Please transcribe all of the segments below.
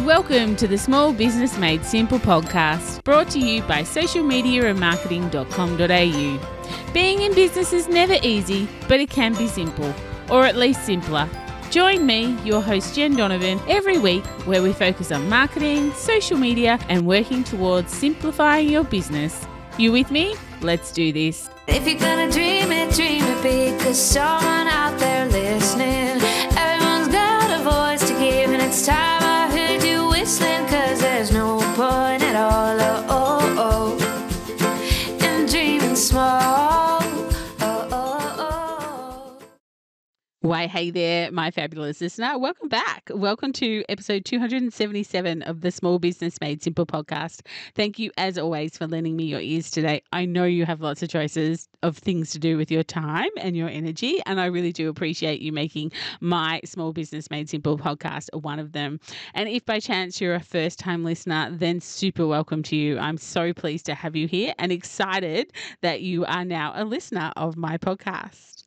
Welcome to the Small Business Made Simple podcast, brought to you by socialmediaandmarketing.com.au. Being in business is never easy, but it can be simple, or at least simpler. Join me, your host Jenn Donovan, every week where we focus on marketing, social media, and working towards simplifying your business. You with me? Let's do this. If you're gonna dream it, dream it cause someone out there listening. Why, hey there, my fabulous listener. Welcome back. Welcome to episode 277 of the Small Business Made Simple podcast. Thank you, as always, for lending me your ears today. I know you have lots of choices of things to do with your time and your energy, and I really do appreciate you making my Small Business Made Simple podcast one of them. And if by chance you're a first time listener, then super welcome to you. I'm so pleased to have you here and excited that you are now a listener of my podcast.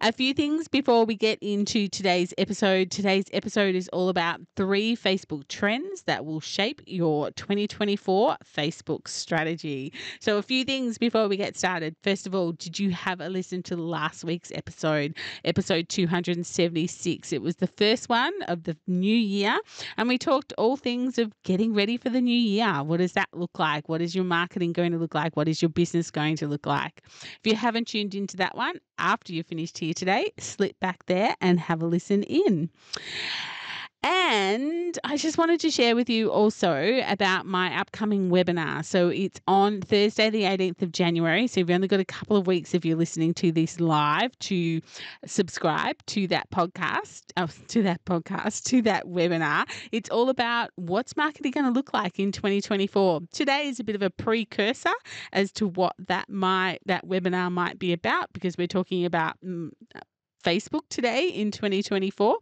A few things before we get into today's episode. Today's episode is all about three Facebook trends that will shape your 2024 Facebook strategy. So, a few things before we get started. First of all, did you have a listen to last week's episode, episode 276? It was the first one of the new year, and we talked all things of getting ready for the new year. What does that look like? What is your marketing going to look like? What is your business going to look like? If you haven't tuned into that one, after you finished here today, slip back there and have a listen in. And I just wanted to share with you also about my upcoming webinar. So it's on Thursday, the 18th of January. So you've only got a couple of weeks if you're listening to this live to subscribe to that podcast, uh, to that podcast, to that webinar. It's all about what's marketing going to look like in 2024. Today is a bit of a precursor as to what that might that webinar might be about because we're talking about mm, Facebook today in 2024.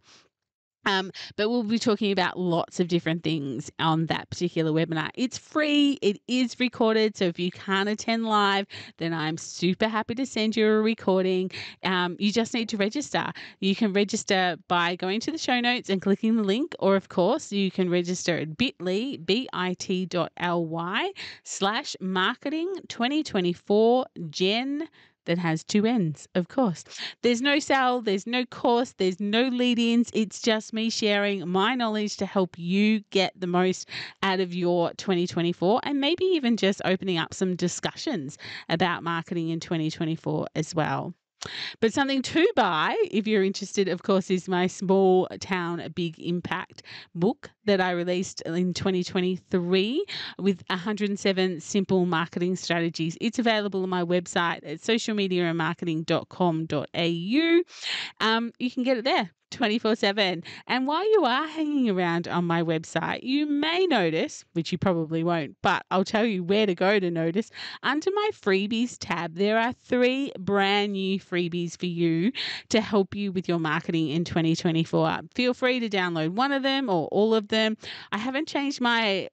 Um, but we'll be talking about lots of different things on that particular webinar. It's free, it is recorded. So if you can't attend live, then I'm super happy to send you a recording. Um, you just need to register. You can register by going to the show notes and clicking the link, or of course, you can register at bit.ly, bit.ly slash marketing 2024 Jenn that has two ends, of course. There's no sell, there's no course, there's no lead ins. It's just me sharing my knowledge to help you get the most out of your 2024 and maybe even just opening up some discussions about marketing in 2024 as well. But something to buy, if you're interested, of course, is my Small Town Big Impact book that I released in 2023 with 107 simple marketing strategies. It's available on my website at socialmediaandmarketing.com.au. Um, you can get it there. 24 7. And while you are hanging around on my website, you may notice, which you probably won't, but I'll tell you where to go to notice. Under my freebies tab, there are three brand new freebies for you to help you with your marketing in 2024. Feel free to download one of them or all of them. I haven't changed my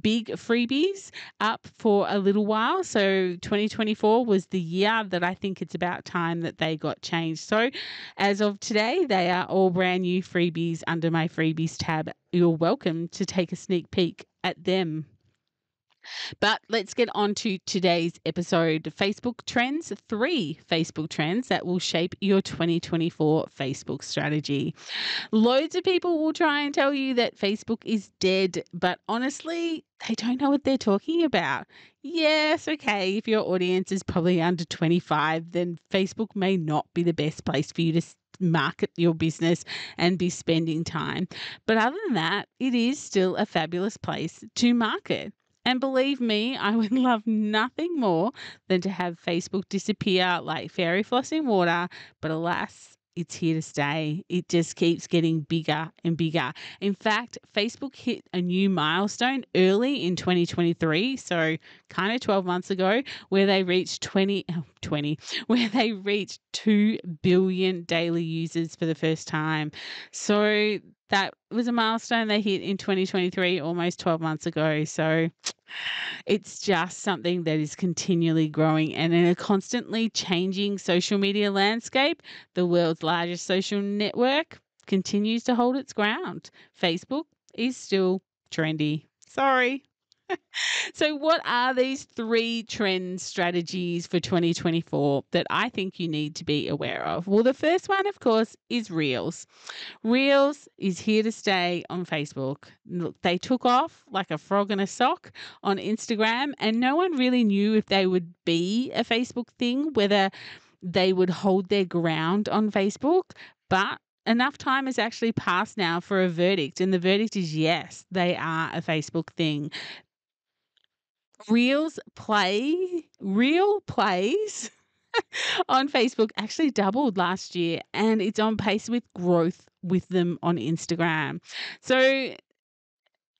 big freebies up for a little while. So 2024 was the year that I think it's about time that they got changed. So as of today, they are all brand new freebies under my freebies tab. You're welcome to take a sneak peek at them. But let's get on to today's episode Facebook trends, three Facebook trends that will shape your 2024 Facebook strategy. Loads of people will try and tell you that Facebook is dead, but honestly, they don't know what they're talking about. Yes, okay, if your audience is probably under 25, then Facebook may not be the best place for you to market your business and be spending time. But other than that, it is still a fabulous place to market. And believe me, I would love nothing more than to have Facebook disappear like fairy floss in water. But alas, it's here to stay. It just keeps getting bigger and bigger. In fact, Facebook hit a new milestone early in 2023, so kind of 12 months ago, where they reached 20, 20 where they reached 2 billion daily users for the first time. So that was a milestone they hit in 2023, almost 12 months ago. So it's just something that is continually growing and in a constantly changing social media landscape, the world's largest social network continues to hold its ground. Facebook is still trendy. Sorry. so, what are these three trend strategies for 2024 that I think you need to be aware of? Well, the first one, of course, is Reels. Reels is here to stay on Facebook. Look, they took off like a frog in a sock on Instagram, and no one really knew if they would be a Facebook thing, whether they would hold their ground on Facebook. But enough time has actually passed now for a verdict, and the verdict is yes, they are a Facebook thing. Reels play, real plays on Facebook actually doubled last year, and it's on pace with growth with them on Instagram. So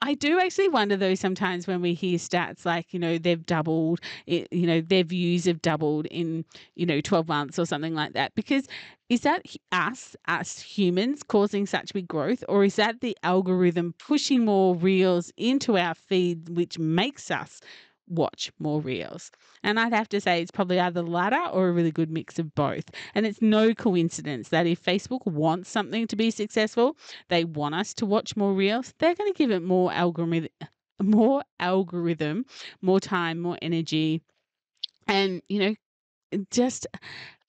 I do actually wonder though sometimes when we hear stats like, you know, they've doubled, it, you know, their views have doubled in, you know, 12 months or something like that. Because is that us, us humans, causing such big growth? Or is that the algorithm pushing more reels into our feed, which makes us watch more reels. And I'd have to say it's probably either the latter or a really good mix of both. And it's no coincidence that if Facebook wants something to be successful, they want us to watch more reels, they're going to give it more algorithm more algorithm, more time, more energy, and you know, just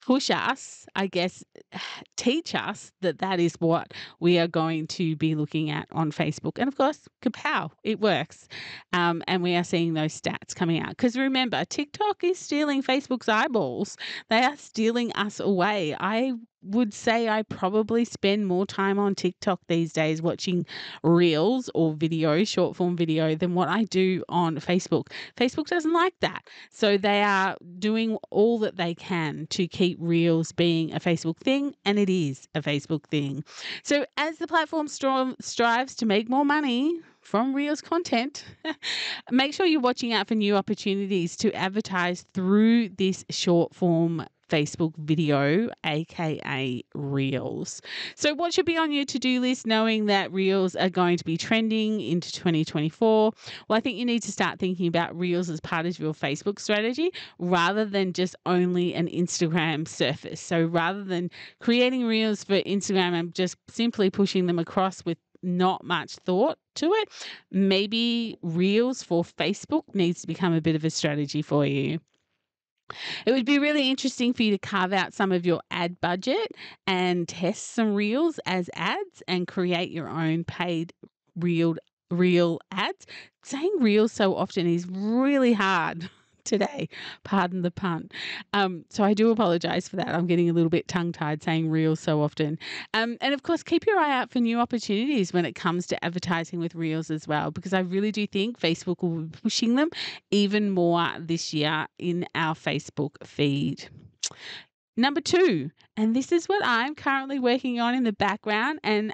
push us, I guess, teach us that that is what we are going to be looking at on Facebook. And of course, kapow, it works. Um, and we are seeing those stats coming out. Because remember, TikTok is stealing Facebook's eyeballs, they are stealing us away. I would say I probably spend more time on TikTok these days watching reels or video, short form video, than what I do on Facebook. Facebook doesn't like that. So they are doing all that they can to keep reels being a Facebook thing, and it is a Facebook thing. So as the platform stri- strives to make more money, from Reels content, make sure you're watching out for new opportunities to advertise through this short form Facebook video, aka Reels. So, what should be on your to do list knowing that Reels are going to be trending into 2024? Well, I think you need to start thinking about Reels as part of your Facebook strategy rather than just only an Instagram surface. So, rather than creating Reels for Instagram and just simply pushing them across with not much thought to it, maybe Reels for Facebook needs to become a bit of a strategy for you. It would be really interesting for you to carve out some of your ad budget and test some reels as ads and create your own paid reel reel ads. Saying reels so often is really hard today. Pardon the pun. Um, so I do apologize for that. I'm getting a little bit tongue tied saying reels so often. Um, and of course, keep your eye out for new opportunities when it comes to advertising with reels as well, because I really do think Facebook will be pushing them even more this year in our Facebook feed. Number two, and this is what I'm currently working on in the background, and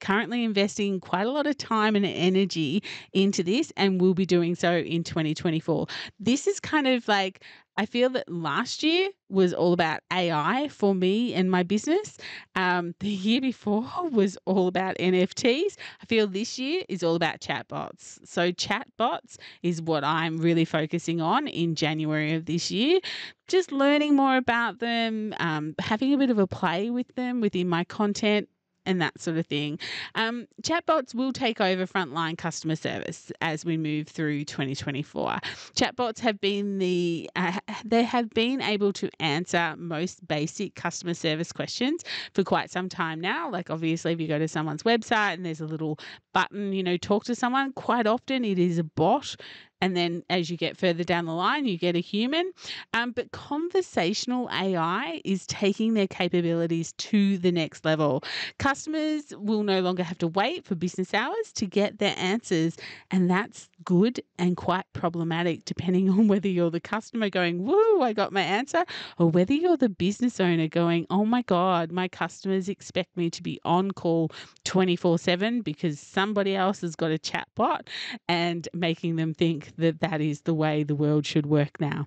currently investing quite a lot of time and energy into this and will be doing so in 2024. This is kind of like I feel that last year was all about AI for me and my business. Um, the year before was all about NFTs. I feel this year is all about chatbots. So, chatbots is what I'm really focusing on in January of this year. Just learning more about them, um, having a bit of a play with them within my content, and that sort of thing. Um, chatbots will take over frontline customer service as we move through 2024. Chatbots have been the uh, they have been able to answer most basic customer service questions for quite some time now. Like obviously, if you go to someone's website and there's a little button, you know, talk to someone. Quite often, it is a bot and then as you get further down the line, you get a human. Um, but conversational AI is taking their capabilities to the next level. Customers will no longer have to wait for business hours to get their answers, and that's good and quite problematic depending on whether you're the customer going, Woo, I got my answer, or whether you're the business owner going, Oh my God, my customers expect me to be on call 24 7 because somebody else has got a chat bot and making them think that that is the way the world should work now.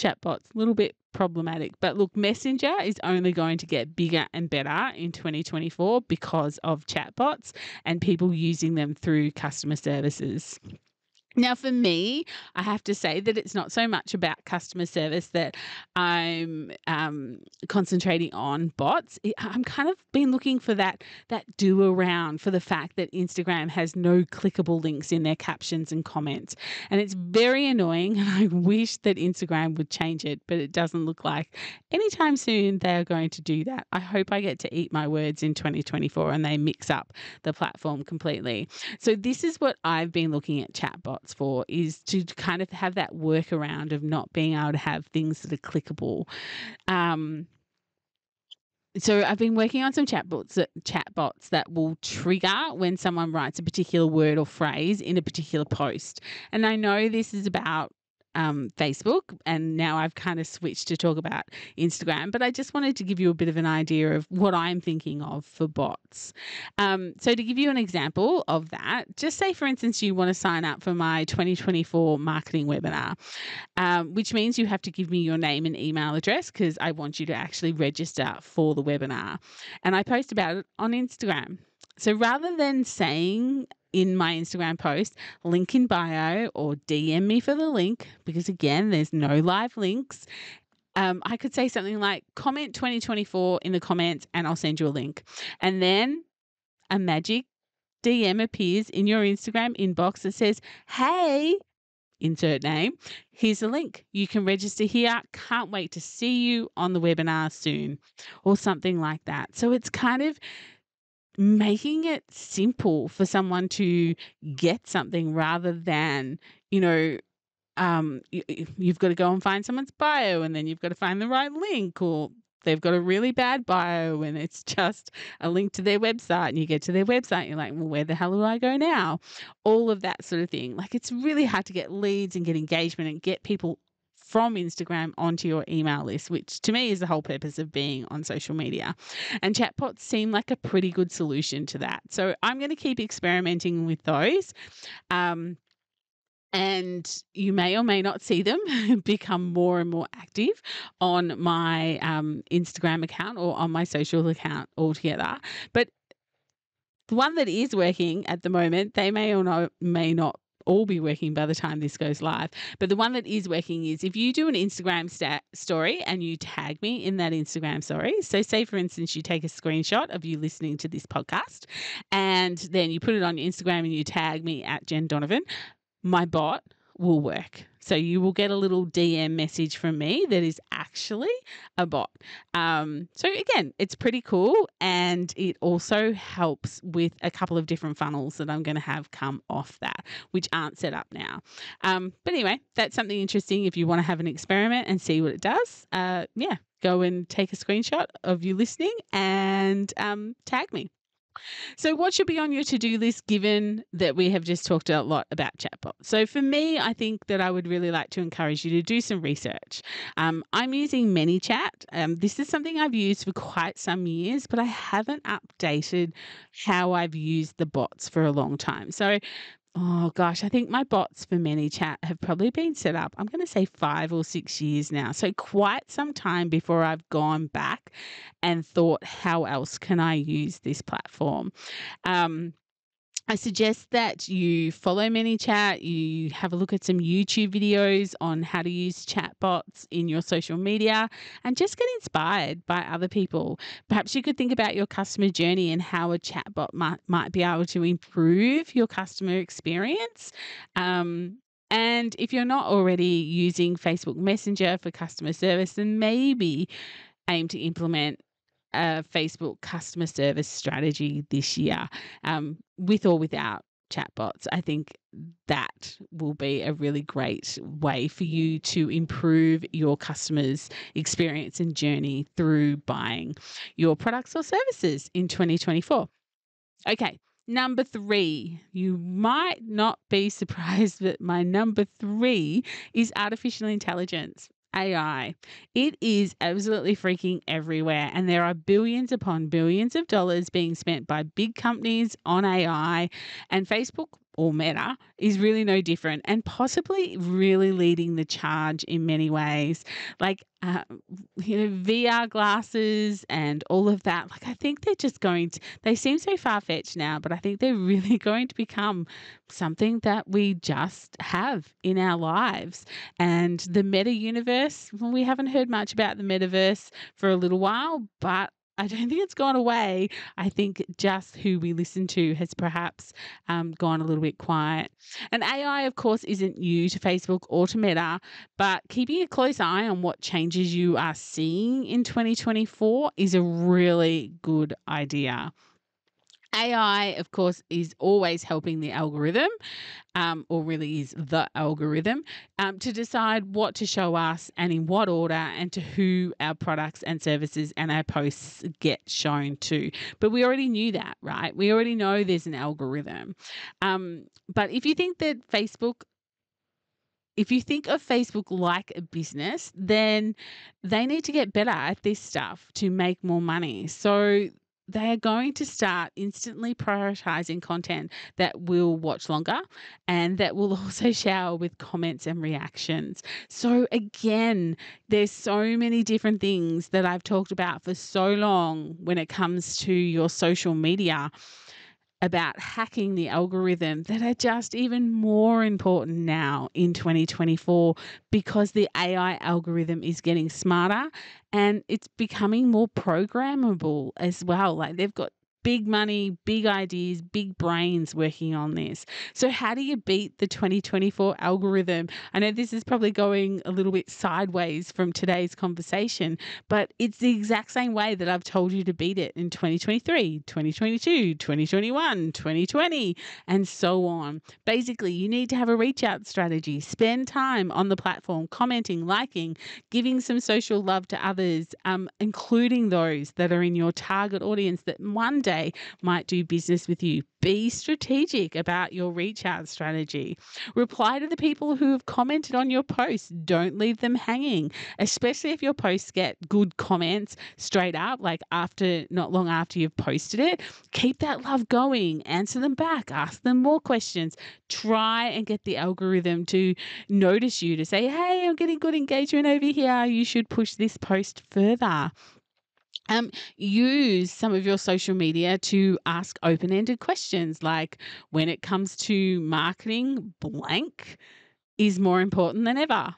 Chatbots, a little bit problematic. But look, Messenger is only going to get bigger and better in 2024 because of chatbots and people using them through customer services. Now, for me, I have to say that it's not so much about customer service that I'm um, concentrating on bots. I'm kind of been looking for that that do around for the fact that Instagram has no clickable links in their captions and comments, and it's very annoying. And I wish that Instagram would change it, but it doesn't look like anytime soon they are going to do that. I hope I get to eat my words in 2024 and they mix up the platform completely. So this is what I've been looking at chatbots for is to kind of have that workaround of not being able to have things that are clickable. Um, so I've been working on some chatbots that chatbots that will trigger when someone writes a particular word or phrase in a particular post. And I know this is about um, Facebook, and now I've kind of switched to talk about Instagram. But I just wanted to give you a bit of an idea of what I'm thinking of for bots. Um, so, to give you an example of that, just say, for instance, you want to sign up for my 2024 marketing webinar, um, which means you have to give me your name and email address because I want you to actually register for the webinar. And I post about it on Instagram. So rather than saying in my Instagram post, link in bio or DM me for the link, because again, there's no live links. Um, I could say something like comment 2024 in the comments and I'll send you a link. And then a magic DM appears in your Instagram inbox that says, Hey, insert name, here's a link. You can register here. Can't wait to see you on the webinar soon, or something like that. So it's kind of making it simple for someone to get something rather than, you know, um, you, you've got to go and find someone's bio and then you've got to find the right link or they've got a really bad bio and it's just a link to their website and you get to their website and you're like, well, where the hell do I go now? All of that sort of thing. Like it's really hard to get leads and get engagement and get people from Instagram onto your email list, which to me is the whole purpose of being on social media. And chatbots seem like a pretty good solution to that. So I'm going to keep experimenting with those. Um, and you may or may not see them become more and more active on my um, Instagram account or on my social account altogether. But the one that is working at the moment, they may or not, may not all be working by the time this goes live. But the one that is working is if you do an Instagram stat story and you tag me in that Instagram story. So, say for instance, you take a screenshot of you listening to this podcast and then you put it on your Instagram and you tag me at Jenn Donovan, my bot will work. So you will get a little DM message from me that is actually a bot. Um, so again, it's pretty cool, and it also helps with a couple of different funnels that I'm going to have come off that, which aren't set up now. Um, but anyway, that's something interesting. If you want to have an experiment and see what it does, uh, yeah, go and take a screenshot of you listening and um, tag me. So, what should be on your to do list given that we have just talked a lot about chatbots? So, for me, I think that I would really like to encourage you to do some research. Um, I'm using ManyChat. Um, this is something I've used for quite some years, but I haven't updated how I've used the bots for a long time. So, Oh gosh, I think my bots for ManyChat have probably been set up, I'm going to say five or six years now. So, quite some time before I've gone back and thought, how else can I use this platform? Um, I suggest that you follow ManyChat, you have a look at some YouTube videos on how to use chatbots in your social media, and just get inspired by other people. Perhaps you could think about your customer journey and how a chatbot might, might be able to improve your customer experience. Um, and if you're not already using Facebook Messenger for customer service, then maybe aim to implement a Facebook customer service strategy this year, um, with or without chatbots. I think that will be a really great way for you to improve your customers' experience and journey through buying your products or services in 2024. Okay. Number three, you might not be surprised, that my number three is artificial intelligence. AI. It is absolutely freaking everywhere, and there are billions upon billions of dollars being spent by big companies on AI, and Facebook or Meta is really no different and possibly really leading the charge in many ways. Like, uh, you know, VR glasses and all of that. Like, I think they're just going to, they seem so far fetched now, but I think they're really going to become something that we just have in our lives. And the meta universe, well, we haven't heard much about the metaverse for a little while, but I don't think it's gone away. I think just who we listen to has perhaps um, gone a little bit quiet. And AI, of course, isn't new to Facebook or to Meta, but keeping a close eye on what changes you are seeing in 2024 is a really good idea. AI, of course, is always helping the algorithm, um, or really is the algorithm, um, to decide what to show us and in what order and to who our products and services and our posts get shown to. But we already knew that, right? We already know there's an algorithm. Um, but if you think that Facebook if you think of Facebook like a business, then they need to get better at this stuff to make more money. So they are going to start instantly prioritizing content that will watch longer and that will also shower with comments and reactions. So, again, there's so many different things that I've talked about for so long when it comes to your social media about hacking the algorithm that are just even more important now in 2024 because the AI algorithm is getting smarter and it's becoming more programmable as well. Like they've got big money, big ideas, big brains working on this. So, how do you beat the 2024 algorithm? I know this is probably going a little bit sideways from today's conversation, but it's the exact same way that I've told you to beat it in 2023, 2022, 2021, 2020, and so on. Basically, you need to have a reach out strategy, spend time on the platform, commenting, liking, giving some social love to others, um, including those that are in your target audience that one day might do business with you. Be strategic about your reach out strategy. Reply to the people who have commented on your posts. Don't leave them hanging, especially if your posts get good comments straight up, like after not long after you've posted it. Keep that love going. Answer them back. Ask them more questions. Try and get the algorithm to notice you to say, hey, I'm getting good engagement over here. You should push this post further. Um, use some of your social media to ask open ended questions like when it comes to marketing, blank is more important than ever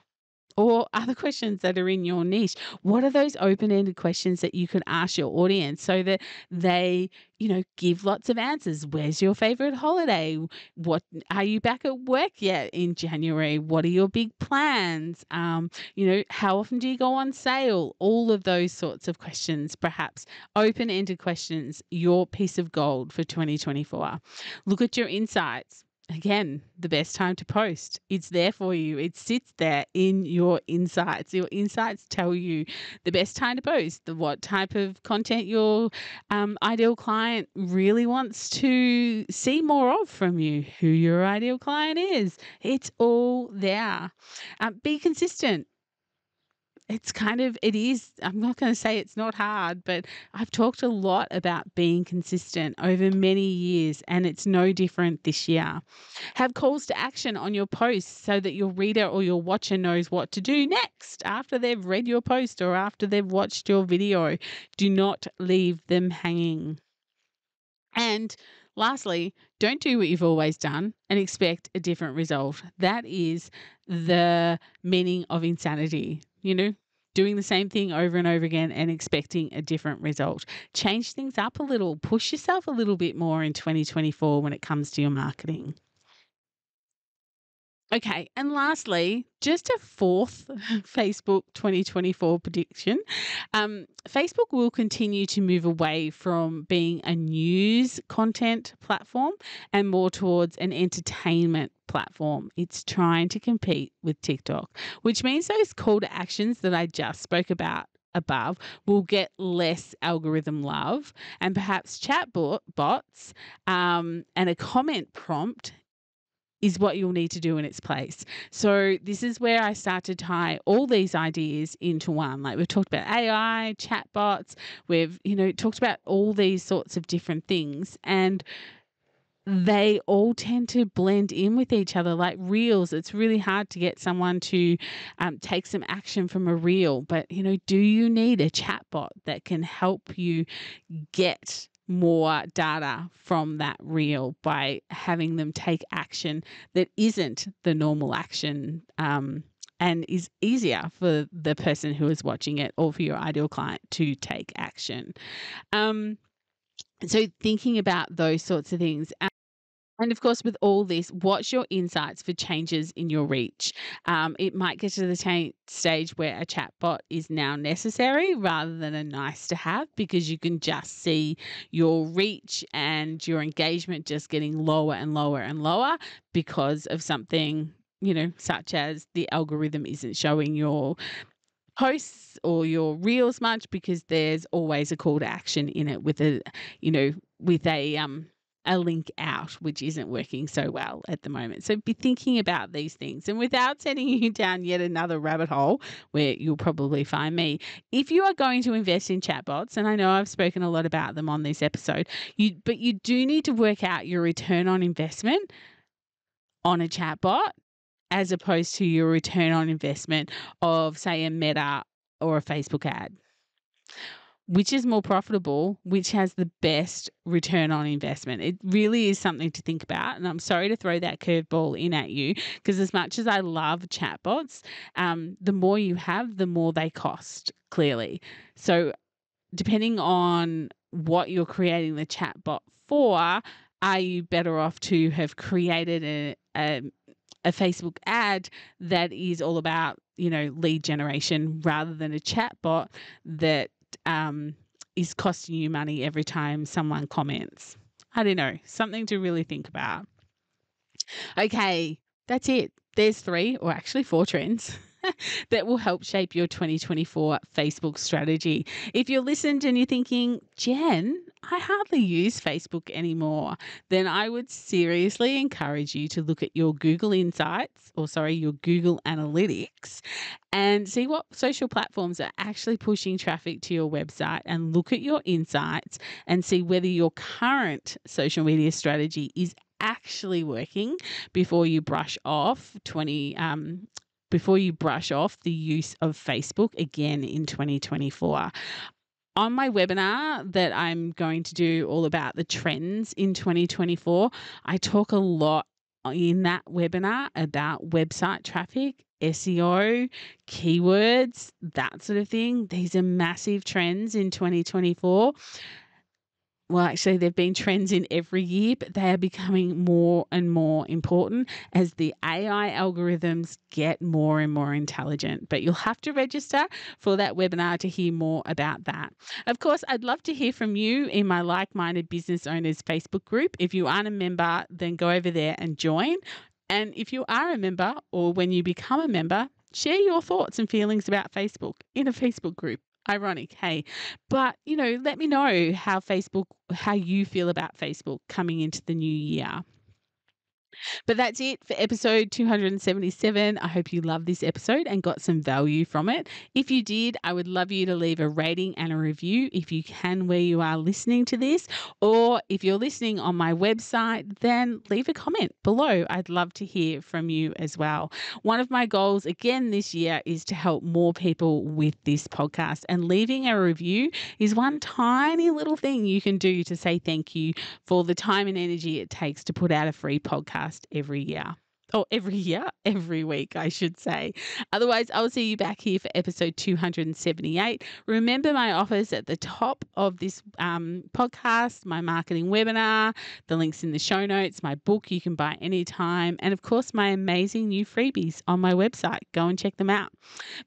or other questions that are in your niche. What are those open-ended questions that you could ask your audience so that they you know give lots of answers? Where's your favorite holiday? What are you back at work yet in january? What are your big plans? Um, you know how often do you go on sale? All of those sorts of questions perhaps open-ended questions your piece of gold for 2024 look at your insights again, the best time to post. It's there for you. It sits there in your insights. Your insights tell you the best time to post, the what type of content your um, ideal client really wants to see more of from you, who your ideal client is. It's all there. Um, be consistent it's kind of it is i'm not going to say it's not hard but i've talked a lot about being consistent over many years and it's no different this year. Have calls to action on your posts so that your reader or your watcher knows what to do next after they've read your post or after they've watched your video. Do not leave them hanging. And Lastly, don't do what you've always done and expect a different result. That is the meaning of insanity you know, doing the same thing over and over again and expecting a different result. Change things up a little, push yourself a little bit more in 2024 when it comes to your marketing. Okay, and lastly, just a fourth Facebook 2024 prediction. Um, Facebook will continue to move away from being a news content platform and more towards an entertainment platform. It's trying to compete with TikTok, which means those call to actions that I just spoke about above will get less algorithm love and perhaps chat bots um, and a comment prompt is what you'll need to do in its place. So this is where I start to tie all these ideas into one. Like we've talked about AI, chatbots, we've, you know, talked about all these sorts of different things and they all tend to blend in with each other like reels it's really hard to get someone to um, take some action from a reel but you know do you need a chatbot that can help you get more data from that reel by having them take action that isn't the normal action um, and is easier for the person who is watching it or for your ideal client to take action. Um, so, thinking about those sorts of things. And of course, with all this, what's your insights for changes in your reach? Um, it might get to the cha- stage where a chatbot is now necessary rather than a nice to have because you can just see your reach and your engagement just getting lower and lower and lower because of something, you know, such as the algorithm isn't showing your posts or your reels much because there's always a call to action in it with a, you know, with a, um, a link out, which isn't working so well at the moment. So be thinking about these things. And without sending you down yet another rabbit hole where you'll probably find me, if you are going to invest in chatbots, and I know I've spoken a lot about them on this episode, you but you do need to work out your return on investment on a chatbot as opposed to your return on investment of say a meta or a Facebook ad which is more profitable, which has the best return on investment. It really is something to think about. And I'm sorry to throw that curveball in at you because, as much as I love chatbots, um, the more you have, the more they cost, clearly. So, depending on what you're creating the chatbot for, are you better off to have created a, a a Facebook ad that is all about, you know, lead generation rather than a chatbot that um, is costing you money every time someone comments. I don't know, something to really think about. Okay, that's it. There's three, or actually four trends. that will help shape your 2024 Facebook strategy. If you're listened and you're thinking, Jenn, I hardly use Facebook anymore, then I would seriously encourage you to look at your Google Insights, or sorry, your Google Analytics, and see what social platforms are actually pushing traffic to your website and look at your insights and see whether your current social media strategy is actually working before you brush off 20 um, before you brush off the use of Facebook again in 2024 on my webinar that I'm going to do all about the trends in 2024, I talk a lot in that webinar about website traffic, SEO, keywords, that sort of thing. These are massive trends in 2024 well, actually, there have been trends in every year, but they are becoming more and more important as the AI algorithms get more and more intelligent. But you'll have to register for that webinar to hear more about that. Of course, I'd love to hear from you in my like minded business owners Facebook group. If you aren't a member, then go over there and join. And if you are a member or when you become a member, share your thoughts and feelings about Facebook in a Facebook group ironic, hey. But, you know, let me know how Facebook, how you feel about Facebook coming into the new year. But that's it for episode 277. I hope you loved this episode and got some value from it. If you did, I would love you to leave a rating and a review if you can where you are listening to this. Or if you're listening on my website, then leave a comment below. I'd love to hear from you as well. One of my goals again this year is to help more people with this podcast, and leaving a review is one tiny little thing you can do to say thank you for the time and energy it takes to put out a free podcast podcast every year or every year, every week, I should say. Otherwise, I'll see you back here for episode 278. Remember my offers at the top of this um, podcast, my marketing webinar, the links in the show notes, my book you can buy anytime, and of course, my amazing new freebies on my website. Go and check them out.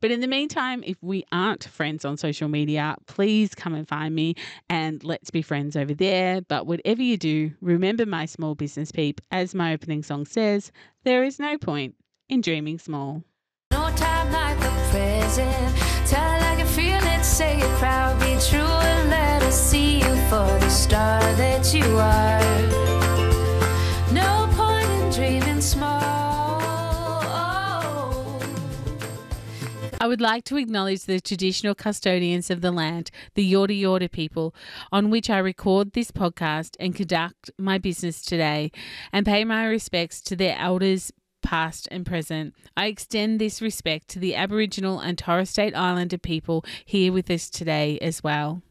But in the meantime, if we aren't friends on social media, please come and find me and let's be friends over there. But whatever you do, remember my small business peep, as my opening song says, there is no point in dreaming small. No time like the present. Tell like you feel it, say it proud, be true, and let us see you for the star that you are. I would like to acknowledge the traditional custodians of the land, the Yorta Yorta people, on which I record this podcast and conduct my business today, and pay my respects to their elders, past and present. I extend this respect to the Aboriginal and Torres Strait Islander people here with us today as well.